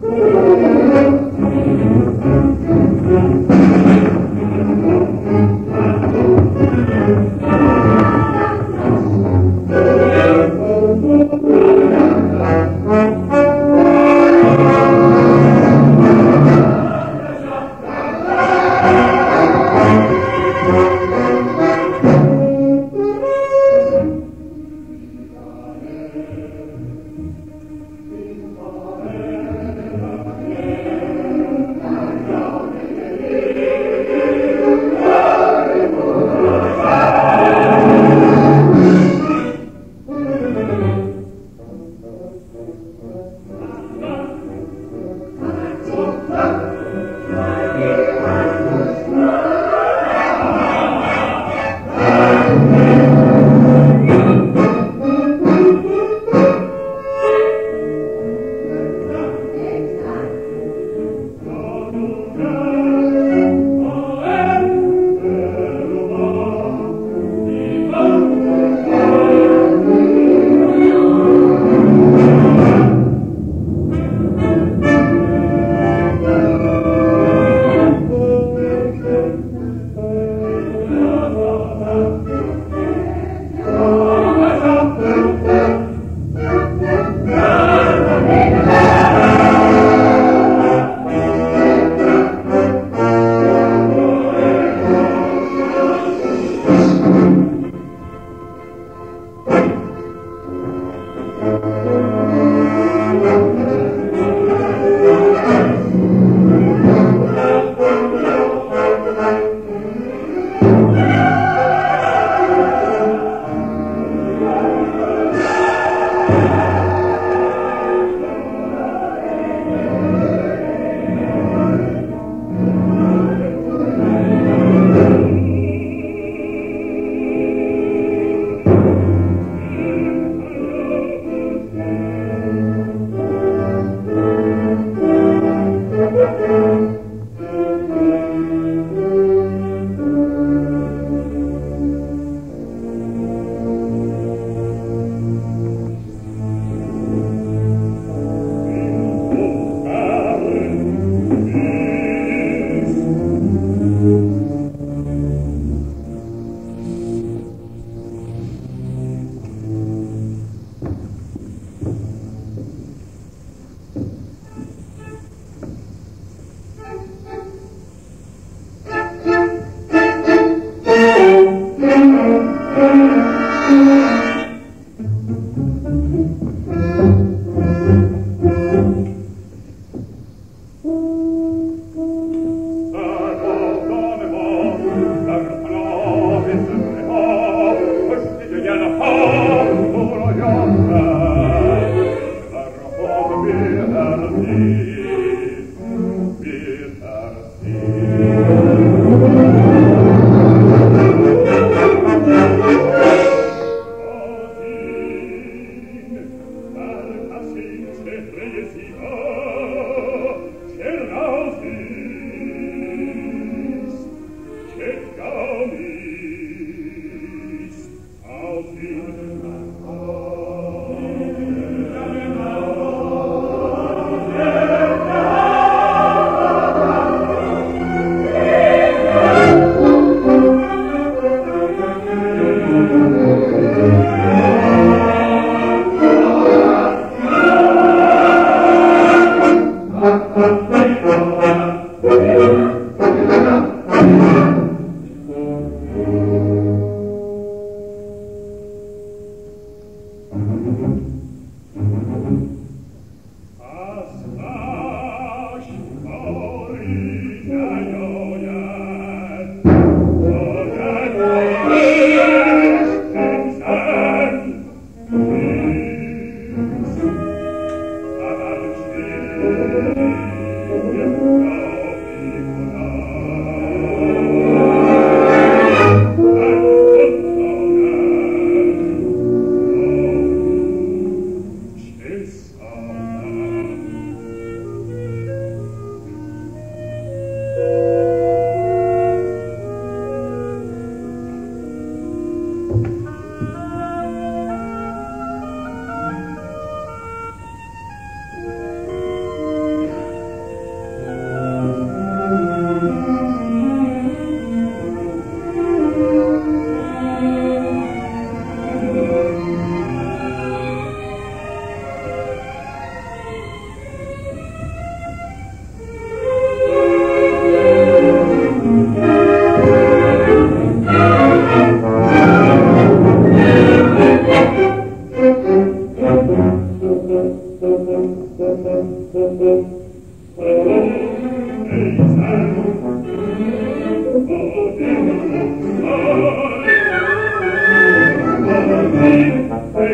Thank you.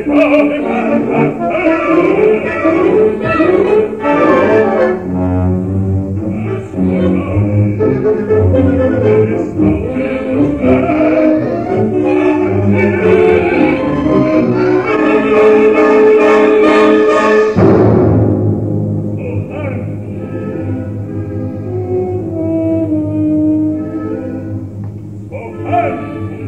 Omnes omnes Christo te vocant Omnes omnes Christo te vocant Omnes